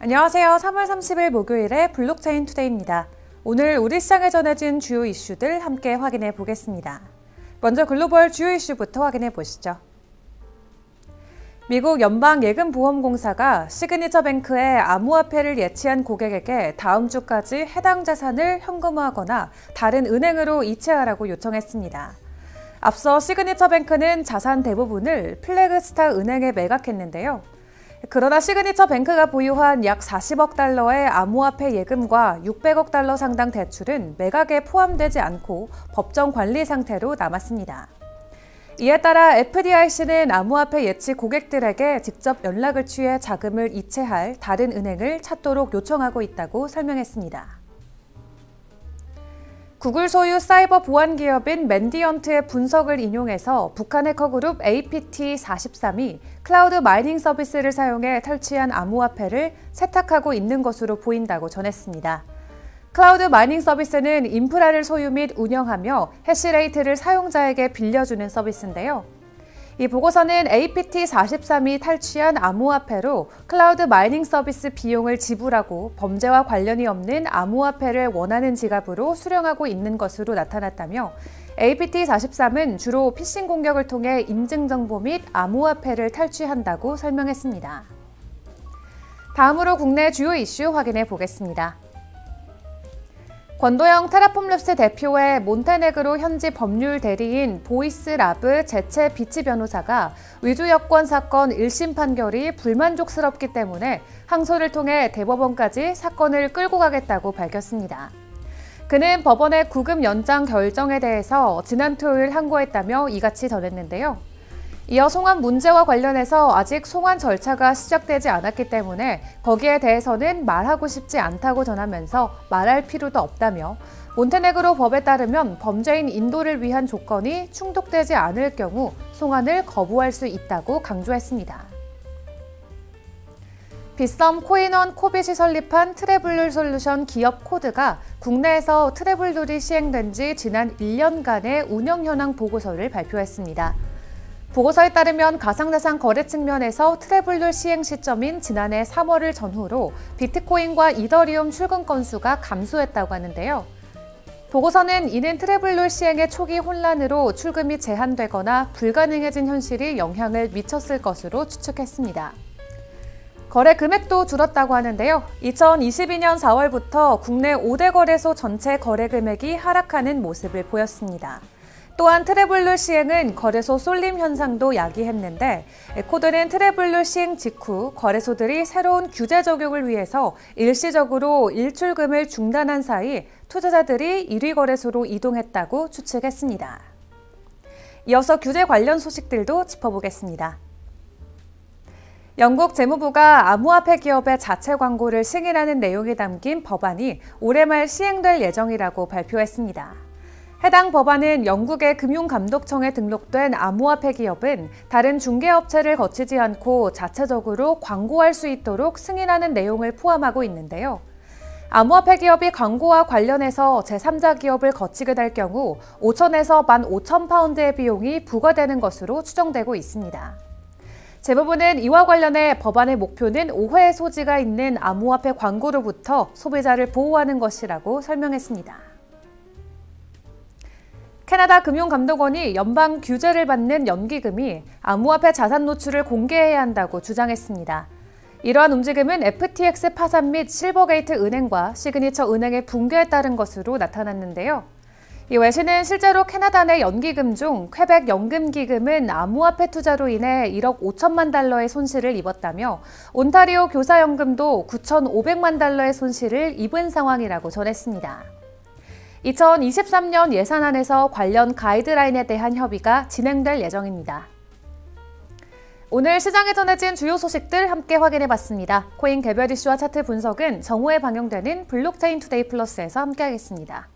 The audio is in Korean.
안녕하세요. 3월 30일 목요일의 블록체인 투데이입니다. 오늘 우리 시장에 전해진 주요 이슈들 함께 확인해 보겠습니다. 먼저 글로벌 주요 이슈부터 확인해 보시죠. 미국 연방예금보험공사가 시그니처 뱅크의 암호화폐를 예치한 고객에게 다음 주까지 해당 자산을 현금화하거나 다른 은행으로 이체하라고 요청했습니다. 앞서 시그니처 뱅크는 자산 대부분을 플래그스타 은행에 매각했는데요. 그러나 시그니처 뱅크가 보유한 약 40억 달러의 암호화폐 예금과 600억 달러 상당 대출은 매각에 포함되지 않고 법정 관리 상태로 남았습니다. 이에 따라 FDIC는 암호화폐 예치 고객들에게 직접 연락을 취해 자금을 이체할 다른 은행을 찾도록 요청하고 있다고 설명했습니다. 구글 소유 사이버 보안 기업인 맨디언트의 분석을 인용해서 북한 해커 그룹 APT43이 클라우드 마이닝 서비스를 사용해 탈취한 암호화폐를 세탁하고 있는 것으로 보인다고 전했습니다. 클라우드 마이닝 서비스는 인프라를 소유 및 운영하며 해시레이트를 사용자에게 빌려주는 서비스인데요. 이 보고서는 APT43이 탈취한 암호화폐로 클라우드 마이닝 서비스 비용을 지불하고 범죄와 관련이 없는 암호화폐를 원하는 지갑으로 수령하고 있는 것으로 나타났다며 APT43은 주로 피싱 공격을 통해 인증 정보 및 암호화폐를 탈취한다고 설명했습니다. 다음으로 국내 주요 이슈 확인해 보겠습니다. 권도형 테라폼랩스 대표의 몬테네그로 현지 법률 대리인 보이슬라브 제체비치 변호사가 위조 여권 사건 1심 판결이 불만족스럽기 때문에 항소를 통해 대법원까지 사건을 끌고 가겠다고 밝혔습니다. 그는 법원의 구금 연장 결정에 대해서 지난 토요일 항고했다며 이같이 전했는데요. 이어 송환 문제와 관련해서 아직 송환 절차가 시작되지 않았기 때문에 거기에 대해서는 말하고 싶지 않다고 전하면서 말할 필요도 없다며 몬테네그로 법에 따르면 범죄인 인도를 위한 조건이 충족되지 않을 경우 송환을 거부할 수 있다고 강조했습니다. 빗썸 코인원 코빗이 설립한 트래블룰 솔루션 기업 코드가 국내에서 트래블룰이 시행된 지 지난 1년간의 운영 현황 보고서를 발표했습니다. 보고서에 따르면 가상자산 거래 측면에서 트래블룰 시행 시점인 지난해 3월을 전후로 비트코인과 이더리움 출금 건수가 감소했다고 하는데요. 보고서는 이는 트래블룰 시행의 초기 혼란으로 출금이 제한되거나 불가능해진 현실이 영향을 미쳤을 것으로 추측했습니다. 거래 금액도 줄었다고 하는데요. 2022년 4월부터 국내 5대 거래소 전체 거래 금액이 하락하는 모습을 보였습니다. 또한 트래블룰 시행은 거래소 쏠림 현상도 야기했는데 코드는 트래블룰 시행 직후 거래소들이 새로운 규제 적용을 위해서 일시적으로 입출금을 중단한 사이 투자자들이 1위 거래소로 이동했다고 추측했습니다. 이어서 규제 관련 소식들도 짚어보겠습니다. 영국 재무부가 암호화폐 기업의 자체 광고를 승인하는 내용이 담긴 법안이 올해 말 시행될 예정이라고 발표했습니다. 해당 법안은 영국의 금융감독청에 등록된 암호화폐 기업은 다른 중개업체를 거치지 않고 자체적으로 광고할 수 있도록 승인하는 내용을 포함하고 있는데요. 암호화폐 기업이 광고와 관련해서 제3자 기업을 거치게 될 경우 5천에서 1만 5천 파운드의 비용이 부과되는 것으로 추정되고 있습니다. 재무부는 이와 관련해 법안의 목표는 오해의 소지가 있는 암호화폐 광고로부터 소비자를 보호하는 것이라고 설명했습니다. 캐나다 금융감독원이 연방 규제를 받는 연기금이 암호화폐 자산 노출을 공개해야 한다고 주장했습니다. 이러한 움직임은 FTX 파산 및 실버게이트 은행과 시그니처 은행의 붕괴에 따른 것으로 나타났는데요. 이 외신은 실제로 캐나다 내 연기금 중 퀘벡 연금기금은 암호화폐 투자로 인해 1억 5천만 달러의 손실을 입었다며 온타리오 교사연금도 9,500만 달러의 손실을 입은 상황이라고 전했습니다. 2023년 예산안에서 관련 가이드라인에 대한 협의가 진행될 예정입니다. 오늘 시장에 전해진 주요 소식들 함께 확인해 봤습니다. 코인 개별 이슈와 차트 분석은 정오에 방영되는 블록체인 투데이 플러스에서 함께하겠습니다.